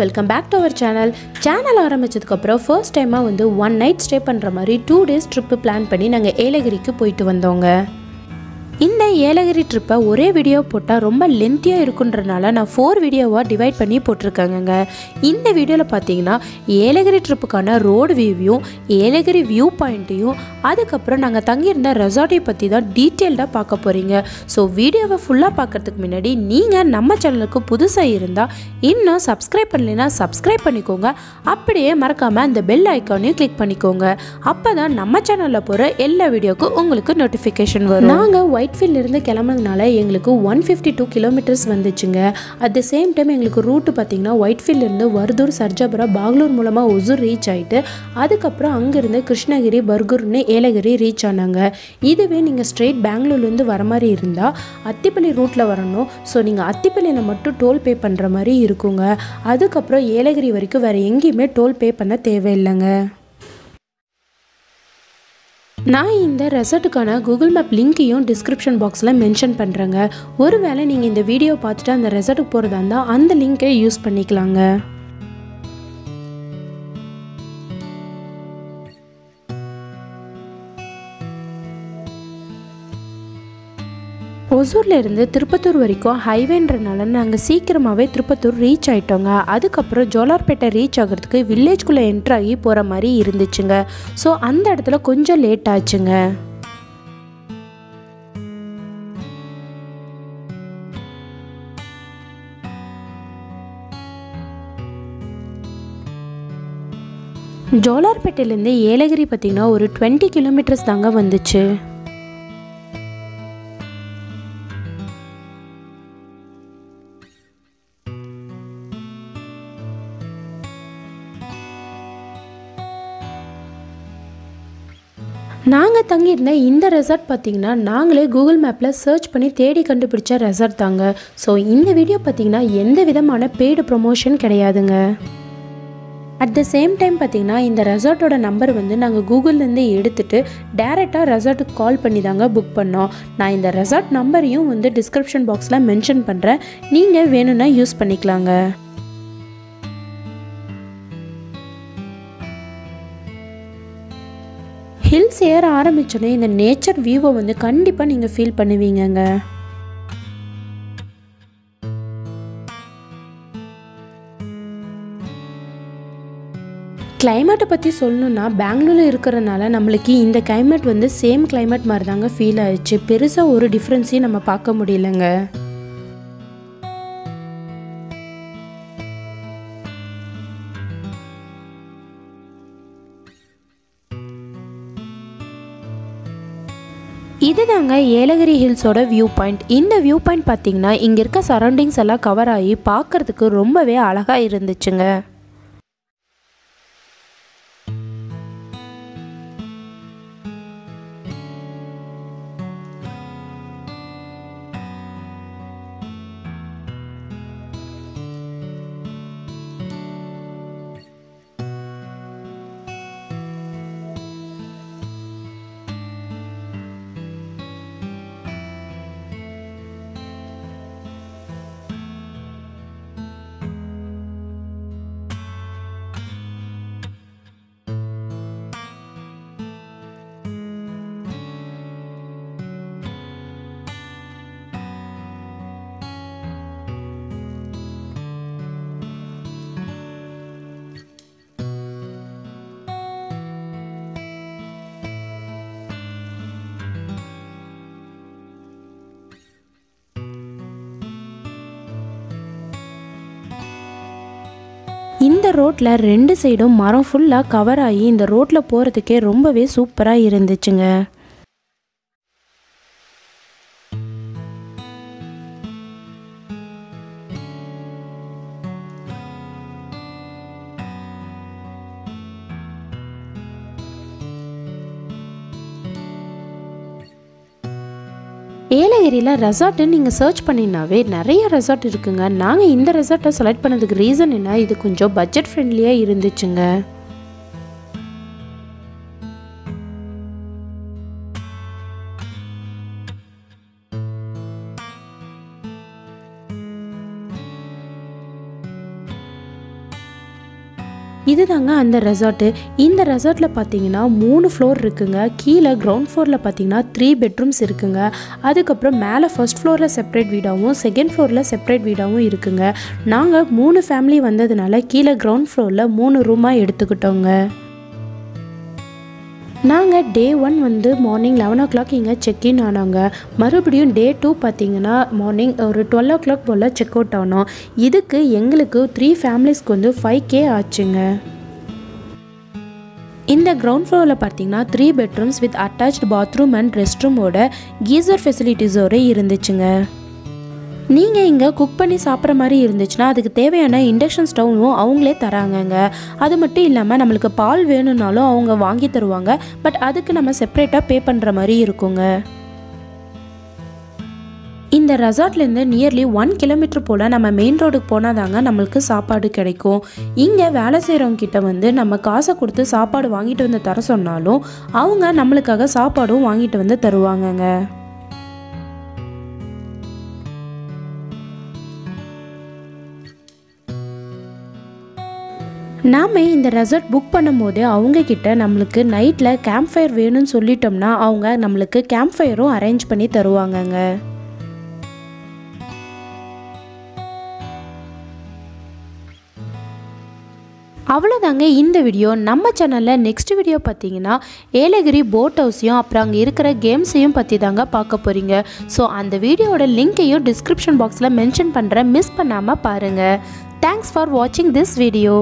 Welcome back to our channel channel ஆரம்பிச்சதுக்கப்புறம் first டைமாக வந்து one night stay பண்ணுற மாதிரி டூ டேஸ் ட்ரிப்பு பிளான் பண்ணி நாங்கள் ஏலகிரிக்கு போயிட்டு வந்தோங்க. இந்த ஏலகிரி ட்ரிப்பை ஒரே வீடியோ போட்டால் ரொம்ப லென்த்தியாக இருக்குன்றனால நான் ஃபோர் வீடியோவாக டிவைட் பண்ணி போட்டிருக்கேங்க இந்த வீடியோவில் பார்த்தீங்கன்னா ஏலகிரி ட்ரிப்புக்கான ரோடு வியூவையும் ஏலகிரி வியூ பாயிண்ட்டையும் அதுக்கப்புறம் நாங்கள் தங்கியிருந்த ரெசார்ட்டை பற்றி தான் டீட்டெயில்டாக பார்க்க போகிறீங்க ஸோ வீடியோவை ஃபுல்லாக பார்க்கறதுக்கு முன்னாடி நீங்கள் நம்ம சேனலுக்கு புதுசாக இருந்தால் இன்னும் சப்ஸ்கிரைப் பண்ணலைன்னா சப்ஸ்கிரைப் பண்ணிக்கோங்க. அப்படியே மறக்காமல் அந்த பெல் ஐக்கானையும் கிளிக் பண்ணிக்கோங்க. அப்போ தான் நம்ம சேனலில் போகிற எல்லா வீடியோக்கும் உங்களுக்கு நோட்டிஃபிகேஷன் வரும். நாங்கள் ஒயிட்ஃபீல்ட்ல இருந்து கிளம்புனதுனால எங்களுக்கு ஒன் ஃபிஃப்டி டூ கிலோமீட்டர்ஸ் வந்துச்சுங்க. அட் த சேம் டைம் எங்களுக்கு ரூட்டு பார்த்தீங்கன்னா ஒயிட்ஃபீல்ட்ல இருந்து வர்தூர் சர்ஜாபுரா பாக்லூர் மூலமாக ஒசூர் ரீச் ஆயிட்டு அதுக்கப்புறம் அங்கேருந்து கிருஷ்ணகிரி பர்கூர்னு ஏலகிரி ரீச் ஆனாங்க. இதுவே நீங்கள் ஸ்ட்ரெயிட் பெங்களூர்லேருந்து வர மாதிரி இருந்தால் அத்திப்பள்ளி ரூட்டில் வரணும். ஸோ நீங்கள் அத்திப்பள்ளியில் மட்டும் டோல் பே பண்ணுற மாதிரி இருக்குங்க. அதுக்கப்புறம் ஏலகிரி வரைக்கும் வேறு எங்கேயுமே டோல் பே பண்ண தேவையில்லைங்க. நான் இந்த ரெசார்ட்டுக்கான கூகுள் மேப் லிங்க்கையும் டிஸ்கிரிப்ஷன் பாக்ஸில் மென்ஷன் பண்ணுறேங்க ஒருவேளை நீங்கள் இந்த வீடியோ பார்த்துட்டு அந்த ரெசார்ட்டுக்கு போகிறதா இருந்தால் அந்த லிங்க்கை யூஸ் பண்ணிக்கலாங்க. ஒசூர்லேருந்து திருப்பத்தூர் வரைக்கும் ஹைவேன்றனால நாங்கள் சீக்கிரமாகவே திருப்பத்தூர் ரீச் ஆகிட்டோங்க அதுக்கப்புறம் ஜோலார்பேட்டை ரீச் ஆகிறதுக்கு வில்லேஜ்குள்ளே என்ட்ரு ஆகி போகிற மாதிரி இருந்துச்சுங்க. ஸோ அந்த இடத்துல கொஞ்சம் லேட் ஆச்சுங்க. ஜோலார்பேட்டையிலேருந்து ஏலகிரி பார்த்திங்கன்னா ஒரு டுவெண்ட்டி கிலோமீட்டர்ஸ் தாங்க வந்துச்சு. நாங்கள் தங்கியிருந்த இந்த ரெசார்ட் பார்த்திங்கன்னா நாங்களே கூகுள் மேப்பில் சர்ச் பண்ணி தேடி கண்டுபிடிச்ச ரெசார்ட் தாங்க. ஸோ இந்த வீடியோ பார்த்திங்கன்னா எந்த விதமான பெய்டு ப்ரொமோஷன் கிடையாதுங்க. அட் த சேம் டைம் பார்த்திங்கன்னா இந்த ரெசார்ட்டோட நம்பர் வந்து நாங்கள் கூகுள்லேருந்து எடுத்துட்டு டேரெக்டாக ரெசார்ட்டுக்கு கால் பண்ணி தாங்க புக் பண்ணோம். நான் இந்த ரெசார்ட் நம்பரையும் வந்து டிஸ்கிரிப்ஷன் பாக்ஸில் மென்ஷன் பண்ணுறேன் நீங்கள் வேணும்னா யூஸ் பண்ணிக்கலாங்க. ஹில்ஸ் ஏற ஆரம்பித்தோடனே இந்த நேச்சர் வியூவை வந்து கண்டிப்பாக நீங்கள் ஃபீல் பண்ணுவீங்கங்க. கிளைமேட்டை பற்றி சொல்லணுன்னா பெங்களூரில் இருக்கிறனால நம்மளுக்கு இந்த கிளைமேட் வந்து சேம் கிளைமேட் மாதிரி தாங்க ஃபீல் ஆயிடுச்சு. பெருசாக ஒரு டிஃப்ரென்ஸையும் நம்ம பார்க்க முடியலங்க. இதுதாங்க ஏலகிரி ஹில்ஸோட வியூ பாயிண்ட் இந்த வியூ பாயிண்ட் பார்த்தீங்கன்னா இங்கே இருக்க சரௌண்டிங்ஸ் எல்லாம் கவர் ஆகி பார்க்கறதுக்கு ரொம்பவே அழகாக இருந்துச்சுங்க. இந்த ரோட்டில் ரெண்டு சைடும் மரம் ஃபுல்லாக கவர் ஆகி இந்த ரோட்டில் போகிறதுக்கே ரொம்பவே சூப்பராக இருந்துச்சுங்க. ஏலகிரியில் ரெசார்ட்டு நீங்கள் சர்ச் பண்ணினாவே நிறைய ரெசார்ட் இருக்குங்க. நாங்கள் இந்த ரெசார்ட்டை செலக்ட் பண்ணதுக்கு ரீசன் என்ன? இது கொஞ்சம் பட்ஜெட் ஃப்ரெண்ட்லியாக இருந்துச்சுங்க. இதுதாங்க அந்த ரெசார்ட்டு. இந்த ரெசார்ட்டில் பார்த்தீங்கன்னா மூணு ஃப்ளோர் இருக்குங்க. கீழே கிரவுண்ட் ஃப்ளோரில் பார்த்தீங்கன்னா த்ரீ பெட்ரூம்ஸ் இருக்குங்க. அதுக்கப்புறம் மேலே ஃபர்ஸ்ட் ஃப்ளோரில் செப்பரேட் வீடாகவும் செகண்ட் ஃப்ளோரில் செப்பரேட் வீடாகவும் இருக்குங்க. நாங்கள் மூணு ஃபேமிலி வந்ததுனால கீழே கிரவுண்ட் ஃப்ளோரில் மூணு ரூமாக எடுத்துக்கிட்டோங்க. நாங்கள் டே ஒன் வந்து மார்னிங் லெவன் ஓ கிளாக் இங்கே செக்இன் ஆனாங்க. மறுபடியும் டே டூ பார்த்தீங்கன்னா மார்னிங் ஒரு டுவெல் ஓ கிளாக் போல் செக் அவுட் ஆனோம். இதுக்கு எங்களுக்கு த்ரீ ஃபேமிலிஸ்க்கு வந்து ஃபைவ் கே ஆச்சுங்க. இந்த கிரவுண்ட் ஃப்ளோரில் பார்த்தீங்கன்னா three bedrooms with attached bathroom and rest ரூமோட கீசர் ஃபெசிலிட்டிஸோடு இருந்துச்சுங்க. நீங்கள் இங்கே குக் பண்ணி சாப்பிட்ற மாதிரி இருந்துச்சுன்னா அதுக்கு தேவையான இண்டக்ஷன் ஸ்டவ்வும் அவங்களே தராங்கங்க. அது மட்டும் இல்லாமல் நம்மளுக்கு பால் வேணும்னாலும் அவங்க வாங்கி தருவாங்க. பட் அதுக்கு நம்ம செப்பரேட்டாக பே பண்ணுற மாதிரி இருக்குங்க. இந்த ரெசார்ட்லேருந்து நியர்லி ஒன் கிலோமீட்டர் போல் நம்ம மெயின் ரோடுக்கு போனால் தாங்க நம்மளுக்கு சாப்பாடு கிடைக்கும். இங்கே வேலை செய்கிறவங்க கிட்ட வந்து நம்ம காசை கொடுத்து சாப்பாடு வாங்கிட்டு வந்து தர சொன்னாலும் அவங்க நம்மளுக்காக சாப்பாடும் வாங்கிட்டு வந்து தருவாங்கங்க. நாம் இந்த ரெசார்ட் புக் பண்ணும்போது அவங்கக்கிட்ட நம்மளுக்கு நைட்டில் கேம்ப் ஃபயர் வேணும்னு சொல்லிட்டோம்னா அவங்க நம்மளுக்கு கேம்ப் ஃபயரும் அரேஞ்ச் பண்ணி தருவாங்கங்க. அவ்வளோதாங்க இந்த வீடியோ நம்ம சேனலில் நெக்ஸ்ட் வீடியோ பார்த்தீங்கன்னா ஏலகிரி போட் ஹவுஸையும் அப்புறம் அங்கே இருக்கிற கேம்ஸையும் பற்றி தாங்க பார்க்க போகிறீங்க ஸோ அந்த வீடியோவோட லிங்க்கையும் டிஸ்கிரிப்ஷன் பாக்ஸில் மென்ஷன் பண்ணுறேன் மிஸ் பண்ணாமல் பாருங்கள் தேங்க்ஸ் ஃபார் வாட்சிங் திஸ் வீடியோ